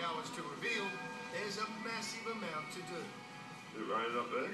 hours to reveal, there's a massive amount to do. Is it raining up there?